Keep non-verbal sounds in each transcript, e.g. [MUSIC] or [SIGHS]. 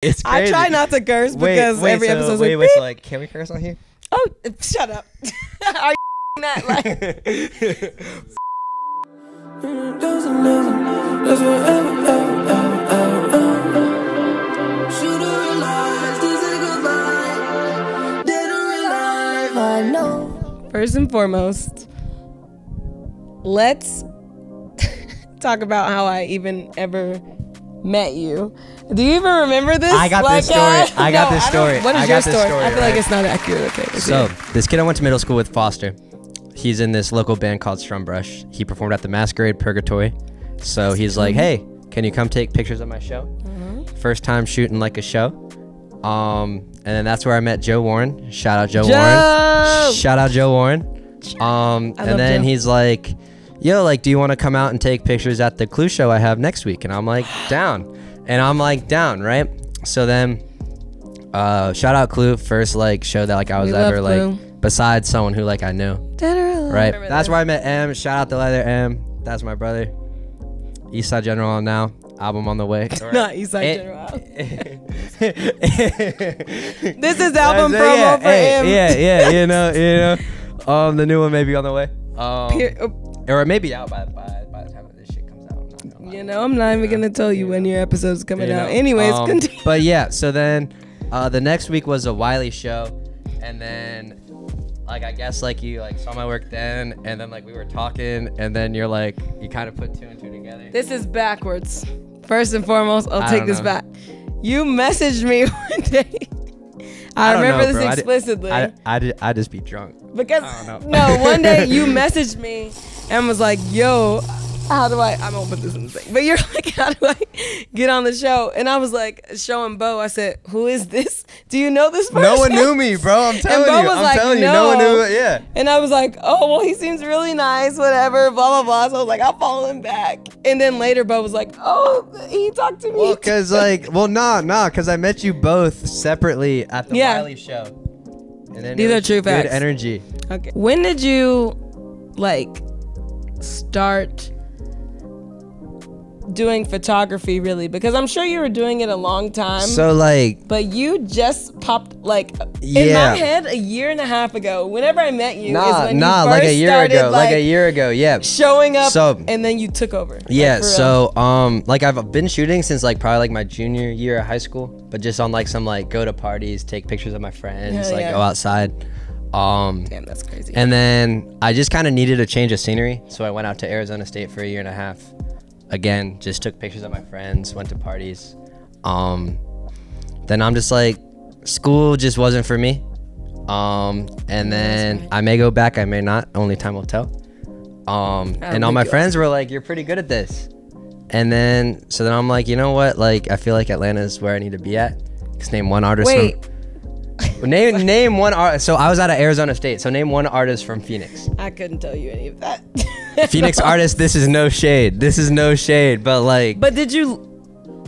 It's I try not to curse Wait, because wait, every so, episode's wait, like, wait, so like, can we curse on here? oh, shut up. [LAUGHS] Are you that like? [LAUGHS] First and foremost, let's [LAUGHS] talk about how I even ever met you. Do you even remember this? I got this story. uh, I got this I don't- story. What is I your got story? story, I feel like it's not accurate. Okay. So this kid I went to middle school with, Foster. He's in this local band called Strumbrush. He performed at the Masquerade Purgatory. So he's like, "Hey, can you come take pictures of my show?" Mm-hmm. First time shooting like a show. Um, and then that's where I met Joe Warren. Shout out Joe, Joe! Warren. Shout out Joe Warren. Um, I and then Joe. he's like, "Yo, like, do you want to come out and take pictures at the Clue show I have next week?" And I'm like, [GASPS] "Down." And I'm like, "Down," right? So then, uh, shout out Clue, first like show that like I was We ever like Clue. besides someone who like I knew, Dead or alive. right? That's where I met M. Shout out the Letter M. That's my brother. Eastside General on now. Album on the way. [LAUGHS] Not Eastside Eh. General. [LAUGHS] this is album promo yeah, for hey, him. Yeah, yeah, you know, you know. Um, the new one may be on the way. Um, Pe- uh, or it may be out by, by, You know, I'm not even gonna tell you when your episode's coming You know, out. Anyways, um, continue. But yeah, so then uh, the next week was a Wiley show, and then like I guess like you like saw my work then, and then like we were talking, and then you're like you kind of put two and two together. This is backwards. First and foremost, I'll I take don't this know. back. You messaged me [LAUGHS] one day. I, don't remember know, this bro. I di- explicitly I I I just be drunk. because I don't know. no, one day you [LAUGHS] messaged me and was like, "Yo, how do I? I'm gonna put this in the thing." But you're [LAUGHS] like, "How do I get on the show?" And I was like, showing Bo. I said, "Who is this? Do you know this person?" No one knew me, bro. I'm [LAUGHS] telling Bo you. was I'm like, telling you. No one knew. it. Yeah. And I was like, oh, well, he seems really nice, whatever, blah, blah, blah. So I was like, I'll follow him back. And then later, Bo was like, oh, he talked to me. Well, cause like, well, nah, nah, cause I met you both separately at the Yeah. Wiley show. And then These are true good facts. energy. okay. When did you, like, start doing photography, really? Because I'm sure you were doing it a long time. So like, but you just popped, like, in my head a year and a half ago, whenever I met you, is nah, when nah, you like a year started, ago, like, a year ago, yeah. showing up, So- and then you took over. Yeah, real. so um like I've been shooting since like probably like my junior year of high school, but just on like some like go to parties, take pictures of my friends, Hell like yeah. go outside. Um Damn, that's crazy. and then I just kind of needed a change of scenery, so I went out to Arizona State for a year and a half. Again, just took pictures of my friends, went to parties. Um then I'm just like school just wasn't for me. Um and then I may go back, I may not, only time will tell. Um I and all my friends were like you're pretty good at this. And then so then I'm like, you know what? Like I feel like Atlanta is where I need to be at. Cause name one artist Wait, from name name one art. So I was out of Arizona State. So name one artist from Phoenix. I couldn't tell you any of that. [LAUGHS] Phoenix artist. This is no shade. This is no shade. But like, But did you?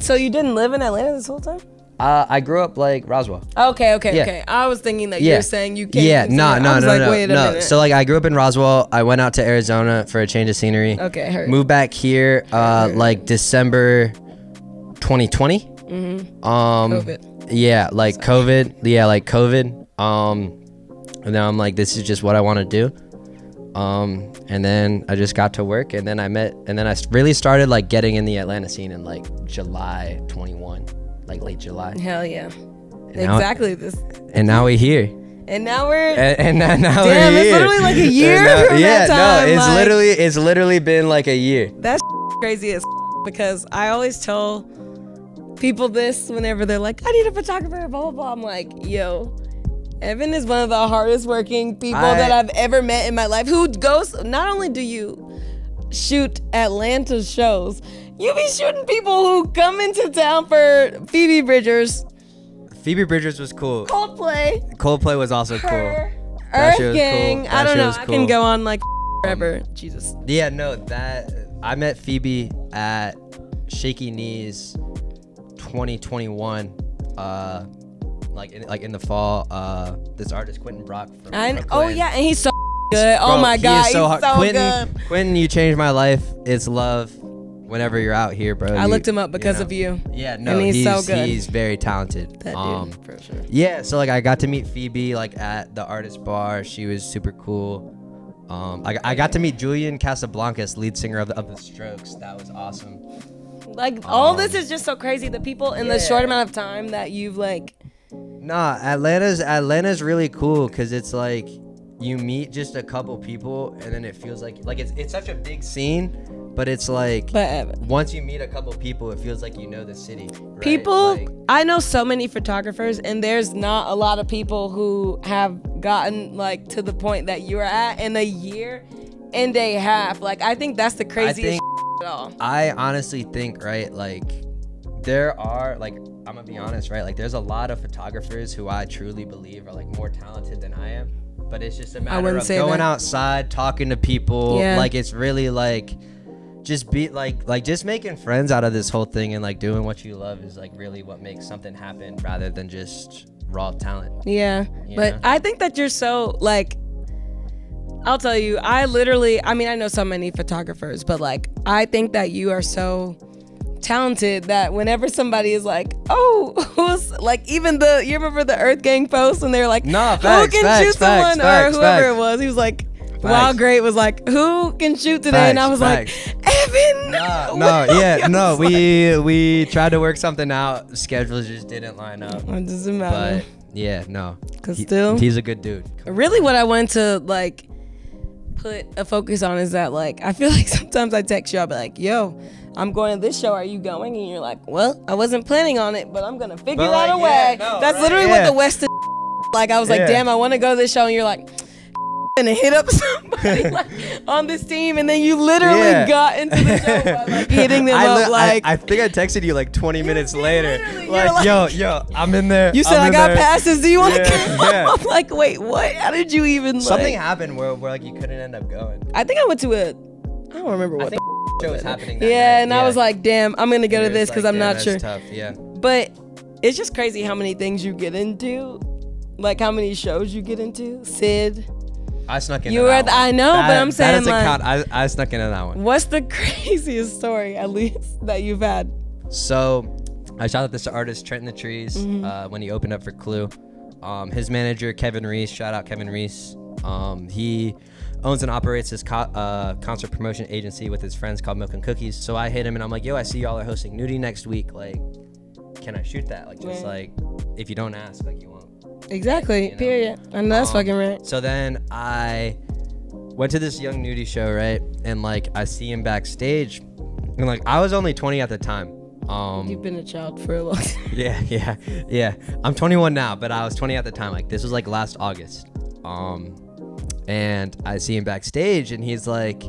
So you didn't live in Atlanta this whole time? uh, I grew up like Roswell. Okay, okay, Yeah. okay. I was thinking that Yeah. you're saying you came. Yeah, no, no, was no, like, no, Wait a no. minute. So like, I grew up in Roswell. I went out to Arizona for a change of scenery. okay, heard. Moved back here, uh, like December 2020. Mm-hmm. Um, COVID. Yeah, like COVID. Yeah, like COVID. Um, and then I'm like, this is just what I want to do. Um, and then I just got to work, and then I met, and then I really started like getting in the Atlanta scene in like July 21, like late July. Hell yeah. now- exactly this. And now we're here. And now we're. And, and now, now Damn, we're it's literally like a year now- yeah, time, no, it's like- literally, it's literally been like a year. that's crazy as [LAUGHS] because I always tell people this whenever they're like, I need a photographer, blah blah blah. I'm like, yo. Evan is one of the hardest working people I- that I've ever met in my life. Who goes? Not only do you shoot Atlanta shows, you be shooting people who come into town for Phoebe Bridgers, Phoebe Bridgers was cool. Coldplay, Coldplay was also cool. H.E.R., That Earth Gang. cool. I don't know. was I can go on like forever. Jesus. Yeah, no, that I met Phoebe at Shaky Knees 2021. Uh, like in, like in the fall. Uh, this artist Quentin Brock from I, oh yeah, and he's so good. oh my god, so he's hard. so Quentin, good. Quentin, you changed my life. It's love. whenever you're out here, bro. I you- looked him up because know. of you. Yeah, no, he's he's so good. he's very talented. That dude, Um, for sure. yeah, so like I got to meet Phoebe like at the artist bar. She was super cool. Um, I, I got to meet Julian Casablancas, lead singer of the, of the Strokes. That was awesome. Like all Um, this is just so crazy. The people in the short amount of time that you've like. Nah, Atlanta's Atlanta's really cool because it's like you meet just a couple people and then it feels like like it's it's such a big scene, but it's like But once you meet a couple people, it feels like you know the city. right? people, Like, I know so many photographers, and there's not a lot of people who have gotten like to the point that you're at in a year and a half. Like I think that's the craziest at all. I honestly think right like there are like I'm gonna be honest right like there's a lot of photographers who I truly believe are like more talented than I am, but it's just a matter of going that. outside talking to people. Yeah. Like it's really like just be like like just making friends out of this whole thing and like doing what you love is like really what makes something happen rather than just raw talent. Yeah. But Yeah. I think that you're so like I'll tell you, I literally I mean I know so many photographers, but like I think that you are so talented that whenever somebody is like, "Oh, [LAUGHS] who's like even the you remember the Earth Gang post and they're like, Nah, who facts, can facts, shoot facts, someone facts, or whoever facts. it was." He was like Wild Great was like, "Who can shoot today?" and I was Facts, [LAUGHS] like, "Evan." No, what?" no, yeah, no. like, We we tried to work something out. Schedules just didn't line up. it doesn't matter. But yeah, no. 'Cause He- still- he's a good dude. really what I wanted to like put a focus on is that like I feel [LAUGHS] like sometimes I text you, I'll be like, yo, I'm going to this show, are you going? And you're like, Well, I wasn't planning on it, but I'm gonna figure But, out a like, way. yeah, no, That's right, literally yeah. what the West is [LAUGHS] like I was like, damn, I wanna go to this show and you're like and hit up [LAUGHS] somebody [LAUGHS] like on this team and then you literally Yeah. got into the show by like [LAUGHS] hitting them I, up li- like I, think I texted you like 20 minutes later. Like, like- yo, yo, I'm in there. you said I got there. passes. Do you want to Yeah, come? yeah. I'm like, wait, what? How did you even like? Something happened where, where like you couldn't end up going. I think I went to a. I don't remember what. I think the show was happening. That yeah, night. and I was like, damn, I'm gonna go to this because like, I'm not sure. Tough, yeah. But it's just crazy how many things you get into, like how many shows you get into. Sid, I snuck in. You were the- I know, but I'm that saying, doesn't like- count. I, I snuck into that one. what's the [LAUGHS] craziest story at least that you've had? So, I shot at this artist Trent in the Trees Mm-hmm. uh, when he opened up for Clue. Um, his manager Kevin Reese, shout out Kevin Reese. Um, he owns and operates his co- uh, concert promotion agency with his friends called Milk and Cookies. So I hit him and I'm like, "Yo, I see y'all are hosting Nudy next week. Like, can I shoot that? Like, just Right. like if you don't ask, like you won't." Exactly. You know? Period. And that's Um, fucking right. So then I went to this Young Nudy show, right? And like I see him backstage, and like I was only 20 at the time. Um, You've been a child for a long [LAUGHS] time. yeah, yeah, yeah. I'm 21 now, but I was 20 at the time. Like this was like last August. Um, and I see him backstage, and he's like,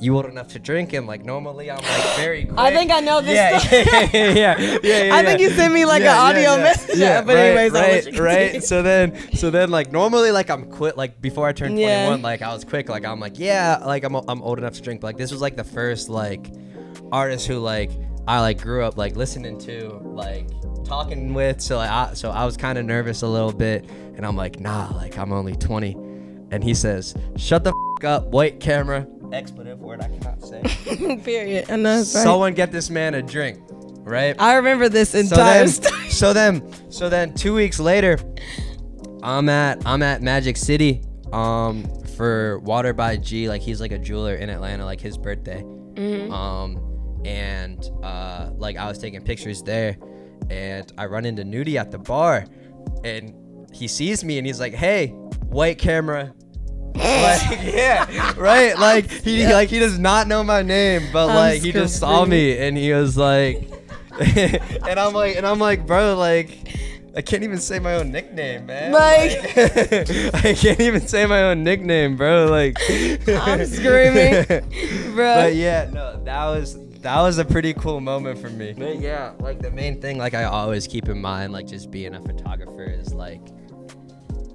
"You old enough to drink?" And like normally I'm like very. Quick. I think I know this Yeah, [LAUGHS] yeah, yeah, yeah, yeah, yeah, [LAUGHS] I think you sent me like Yeah, an audio yeah. message. Yeah, but right, anyways, right, right. So then, so then, like normally, like I'm quit. Like before I turned Yeah. 21, like I was quick. Like I'm like, yeah, like I'm I'm old enough to drink. But like this was like the first like artist who like I like grew up like listening to like talking with. So like I, so I was kind of nervous a little bit, and I'm like, nah, like I'm only 20. And he says, shut the f- up, white camera. Expletive word I cannot say. [LAUGHS] Period. And that's right. Someone get this man a drink, right? I remember this so entire then, story. so then, so then, two weeks later, I'm at I'm at Magic City, um, for Water by G. Like he's like a jeweler in Atlanta, like his birthday. Mm-hmm. Um, and uh, like I was taking pictures there, and I run into Nudy at the bar, and he sees me and he's like, "Hey, white camera." Like [LAUGHS] yeah right? Like he like he does not know my name but I'm like he just saw me and he was like [LAUGHS] and i'm like and i'm like bro like i can't even say my own nickname man. Like- [LAUGHS] i can't even say my own nickname bro like I'm screaming, bro. but yeah no that was that was a pretty cool moment for me. But yeah like the main thing like i always keep in mind like just being a photographer is like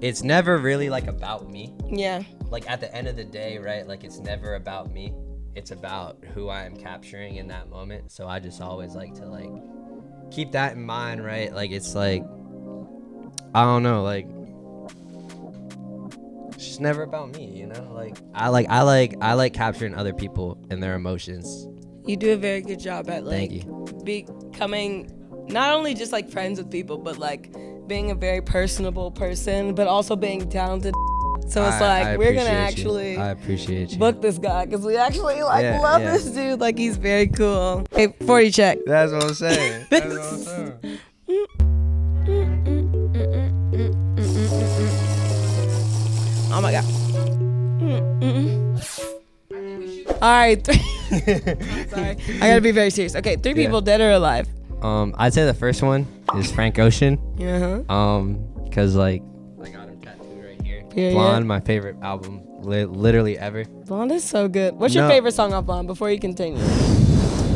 it's never really like about me yeah. like at the end of the day, right? Like it's never about me. It's about who I am capturing in that moment. So I just always like to like keep that in mind, right? Like it's like I don't know, like it's just never about me, you know? Like I like I like I like capturing other people and their emotions You do a very good job at like Thank becoming not only just like friends with people, but like being a very personable person, but also being down to. So it's I- like I we're gonna appreciate you. actually I appreciate you. book this guy because we actually like Yeah, love yeah. this dude. Like he's very cool. Hey, 40 check. That's what I'm saying. [LAUGHS] That's what I'm saying. Oh my god. All right. [LAUGHS] Sorry, I gotta be very serious. Okay, three Yeah. people dead or alive. Um, I'd say the first one is Frank Ocean. Uh huh. Um, cause like I got him tattooed right here. Period. Blonde, my favorite album, li- literally ever. Blonde is so good. What's your favorite song off Blonde before you continue?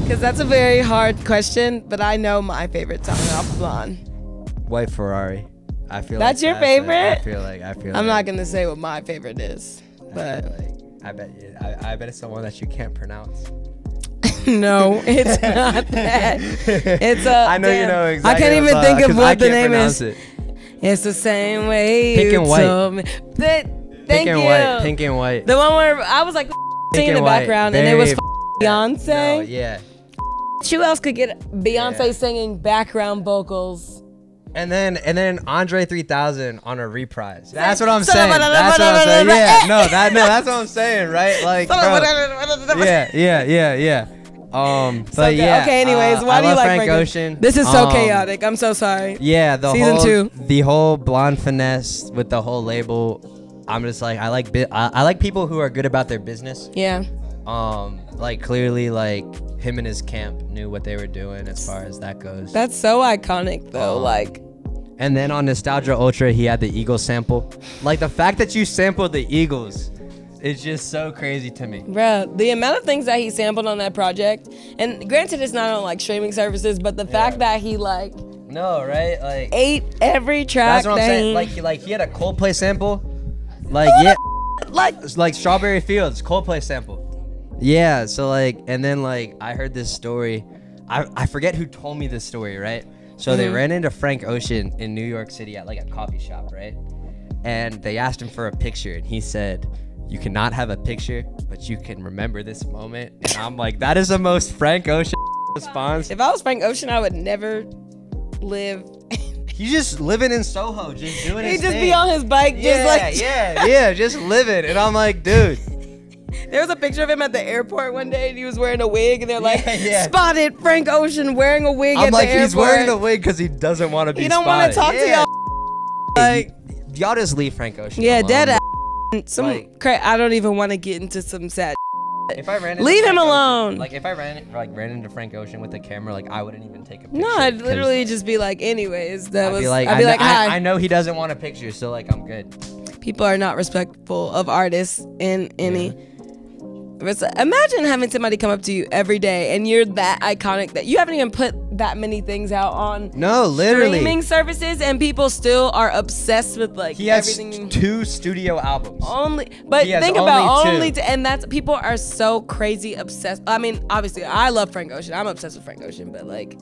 Because that's a very hard question, but I know my favorite song off Blonde. White Ferrari. I feel That's like your it. favorite? I feel like I feel. I'm not gonna say what my favorite is, I but like I bet you, I, I bet it's the one that you can't pronounce. [LAUGHS] no, it's [LAUGHS] not that. It's a. I know you damn, know I can't even think of about, 'cause I what the name is. It. It's the same way Pink you and white. told me. That, thank Pink you. and white. Pink and white. The one where I was like [LAUGHS] singing in the white. background, and it was Beyonce. No, yeah. Who else could get Beyonce Yeah. singing background vocals? And then and then Andre 3000 on a reprise. That's what I'm saying. That's what I'm saying. Yeah, no, that no, that's what I'm saying, right? Like, bro, yeah, yeah, yeah, yeah. Um, but So yeah. Okay. Anyways, uh, why I do you like Frank Frank Ocean? This is so Um, chaotic. I'm so sorry. Yeah, the Season whole two. the whole blonde finesse with the whole label. I'm just like I like bi- I, I like people who are good about their business. Yeah. Um, like clearly like him and his camp knew what they were doing as far as that goes. That's so iconic though. Um, like, And then on Nostalgia Ultra, he had the Eagle sample. Like the fact that you sampled the Eagles is just so crazy to me. bruh, the amount of things that he sampled on that project, and granted, it's not on like streaming services, but the fact that he like No, right? Like ate every track that's what I'm saying. he, Like he, like he had a Coldplay sample. Like yeah, like it's like Strawberry Fields Coldplay sample. Yeah, so like and then like I heard this story. I I forget who told me this story, right? So they Mhm. ran into Frank Ocean in New York City at like a coffee shop, right? And they asked him for a picture and he said, "You cannot have a picture, but you can remember this moment." And I'm like, that is the most Frank Ocean [LAUGHS] response. if I was Frank Ocean, I would never live. [LAUGHS] He's just living in Soho, just doing He'd his just thing. be on his bike, yeah, just like yeah, [LAUGHS] yeah, just living. And I'm like, dude. There was a picture of him at the airport one day, and he was wearing a wig, and they're like, Yeah, yeah. "Spotted Frank Ocean wearing a wig I'm like, he's airport." wearing the wig because he doesn't want to be He don't want to talk Yeah. to y'all. Like, y'all just leave Frank Ocean. yeah, alone. dead ass. Some Like- cra- I don't even want to get into some sad. If I ran into Leave him Frank Ocean- alone. like if I ran like ran into Frank Ocean with a camera, like I wouldn't even take a picture. No, I'd literally just be like, anyways, that I'd was. be like, I'd be kn- like, I- hi. I know he doesn't want a picture, so like I'm good. People are not respectful of artists in any. Res- Imagine having somebody come up to you every day and you're that iconic that you haven't even put that many things out on No, literally. streaming services and people still are obsessed with like he has everything. Two studio albums. only but think about only two. only to, and that's people are so crazy obsessed i mean obviously i love frank ocean i'm obsessed with frank ocean but like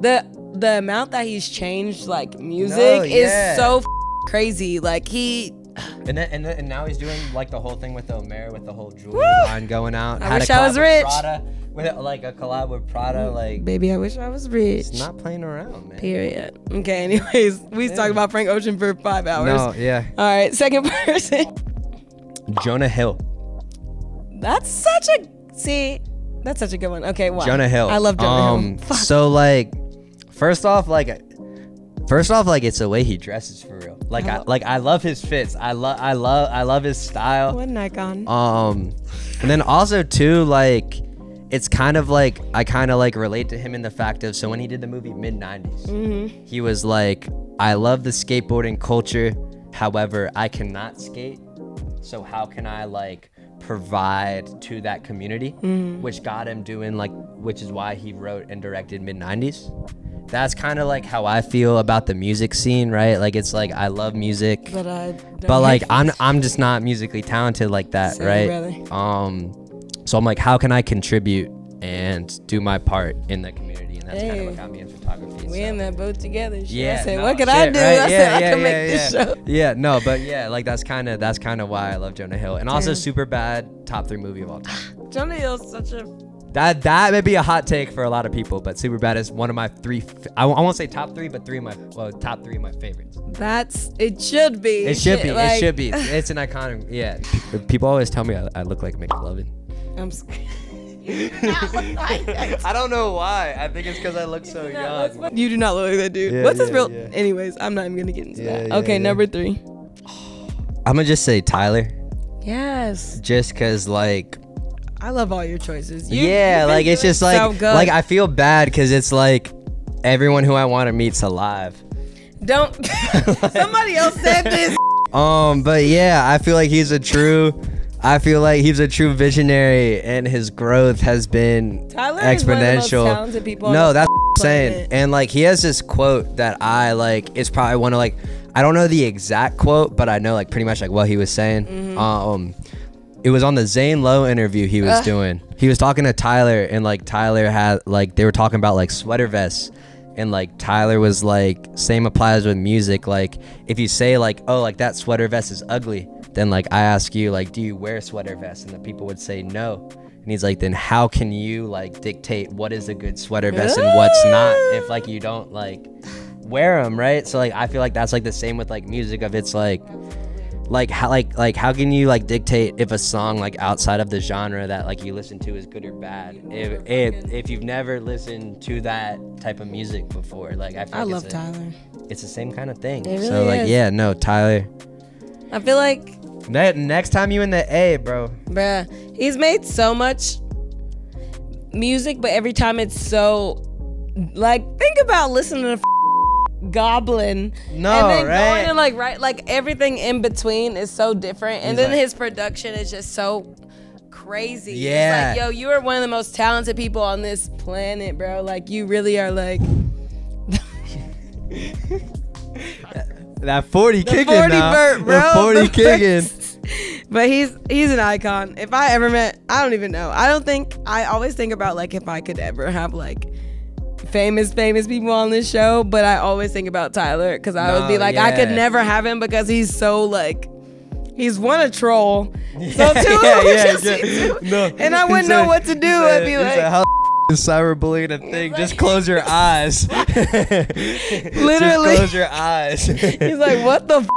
the the amount that he's changed like music No, is so f- crazy like he And then, and then and now he's doing like the whole thing with the Homer with the whole jewelry Woo! line going out. I Had wish I was rich. Prada, with like a collab with Prada, like baby i wish i was rich it's not playing around, man. period okay anyways we Yeah. talked about frank ocean for five hours No, yeah. all right second [LAUGHS] person Jonah Hill. that's such a see that's such a good one okay wow Jonah Hill. i love jonah um, hill Fuck. So like, first off, like, first off, like it's the way he dresses for real. Like I, Hello. like I love his fits. I love, I love, I love his style. what an icon Um, and then also too, like, it's kind of like I kind of like relate to him in the fact of so when he did the movie mid '90s, mm-hmm. he was like, I love the skateboarding culture. However, I cannot skate. So how can I like provide to that community? Which got him doing like, which is why he wrote and directed mid '90s. That's kind of like how I feel about the music scene, right? Like it's like I love music, but i but like I'm I'm just not musically talented like that, Same, right? brother. Um, so I'm like, how can I contribute and do my part in the community? And that's kind of Hey. what got me in photography. We so. in that boat together. Shit. Yeah. I said, no, what can I do? right? I Yeah, said, I yeah, can yeah, make this show. Yeah, no, but yeah, like that's kind of that's kind of why I love Jonah Hill, and also super bad top three movie of all time. [SIGHS] Jonah Hill's such a That that may be a hot take for a lot of people, but Superbad is one of my three. I, w- I won't say top three, but three of my well, top three of my favorites. That's it. Should be. It should be. it should be. [LAUGHS] It's an iconic. Yeah. People always tell me I, I look like McLovin. I'm scared. [LAUGHS] [LAUGHS] I don't know why. I think it's because I look so young. You do not look like that dude. Yeah, What's his real? yeah. Anyways, I'm not even gonna get into Yeah, that. yeah, okay, yeah. number three. [SIGHS] I'm gonna just say Tyler, Yes, just cause like I love all your choices. You- yeah, like it's just like so like I feel bad because it's like everyone who I want to meet's alive. don't. [LAUGHS] Somebody else said this. [LAUGHS] Um, but yeah, I feel like he's a true. I feel like he's a true visionary, and his growth has been Tyler is one of the most exponential. no, that's what I'm saying. And like he has this quote that I like. It's probably one of like I don't know the exact quote, but I know like pretty much like what he was saying. Mm-hmm. Um, it was on the Zane Lowe interview he was Ugh. doing. He was talking to Tyler, and like Tyler had like they were talking about like sweater vests. And like Tyler was like, same applies with music. Like if you say like, oh, like that sweater vest is ugly, then like I ask you like, do you wear sweater vests? And the people would say no. And he's like, then how can you like dictate what is a good sweater vest and what's not if like you don't like wear them, right? So like I feel like that's like the same with like music of it's like like how like like how can you like dictate if a song like outside of the genre that like you listen to is good or bad if if, if you've never listened to that type of music before like i, feel I like love it's a- Tyler. it's the same kind of thing It so like is. yeah no tyler I feel like, ne- next time you in the a bro bruh, he's made so much music, but every time it's so like think about listening to Goblin. No, and then right? going and like right like everything in between is so different. And He's then like- his production is just so crazy. Yeah. It's like, yo, you are one of the most talented people on this planet, bro. Like you really are like [LAUGHS] that 40 the kicking 40 now. vert, bro. the 40 [LAUGHS] kicking. But he's he's an icon. If I ever met, I don't even know. I don't think I always think about like if I could ever have like famous famous people on this show, but I always think about Tyler because I would be like I could never have him because he's so like he's one a troll. So [LAUGHS] two, yeah, [LAUGHS] yeah, yeah. No, and I wouldn't know what to do. I'd be like, said, how is cyberbullying a thing? Just close your [LAUGHS] eyes. Literally. Close your eyes. he's like, what the.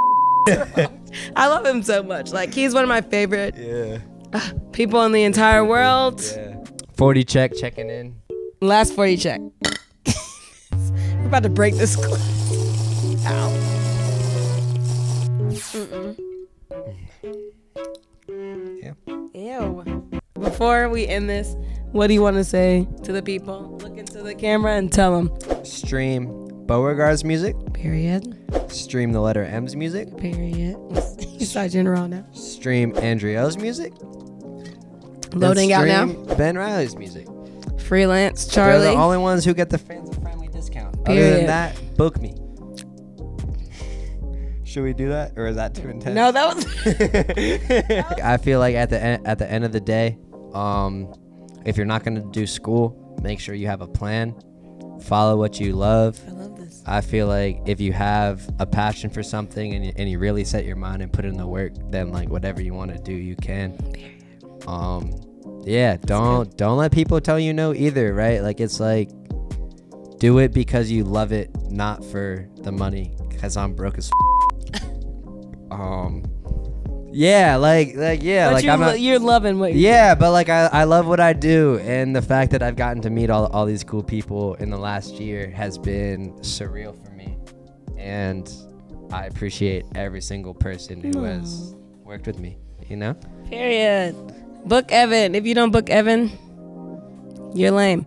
F-? I love him so much. Like he's one of my favorite yeah. Uh, people in the entire world. Yeah. 40 check checking in. Last 40 check. [LAUGHS] We're about to break this glass. [LAUGHS] Ow. Yeah. Ew. Before we end this, what do you want to say to the people? Look into the camera and tell them. Stream Beauregard's music. Period. Stream the letter M's music. Period. [LAUGHS] Side General now. Stream Andriel's music. Loading out now. Ben Reily's music. Freelance Charlie. They're the only ones who get the fans friendly discount. Other than that, book me. Should we do that, or is that too intense? no, that was. [LAUGHS] [LAUGHS] I feel like at the end, at the end of the day, um, if you're not gonna do school, make sure you have a plan. Follow what you love. I love this. I feel like if you have a passion for something and you, and you really set your mind and put in the work, then like whatever you want to do, you can. Um, yeah, don't don't let people tell you no either, right? Like it's like do it because you love it, not for the money. Cause I'm broke as. [LAUGHS] um, yeah, like like yeah, but like you, I'm not. you're loving what you Yeah, but like I, I love what I do, and the fact that I've gotten to meet all, all these cool people in the last year has been surreal for me, and I appreciate every single person who has worked with me. You know, Period. Book Evan. If you don't book Evan, you're lame.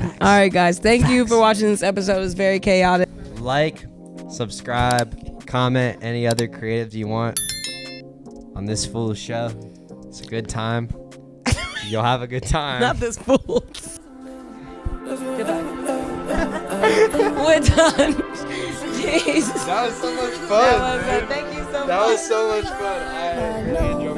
All right, guys. Thank you for watching this episode. It was very chaotic. like, subscribe, comment any other creatives you want on this fool show. It's a good time. [LAUGHS] You'll have a good time. Not this fool. [LAUGHS] We're done. [LAUGHS] Jeez. That was so much That was, uh, thank you so much. That was so much fun. I really enjoyed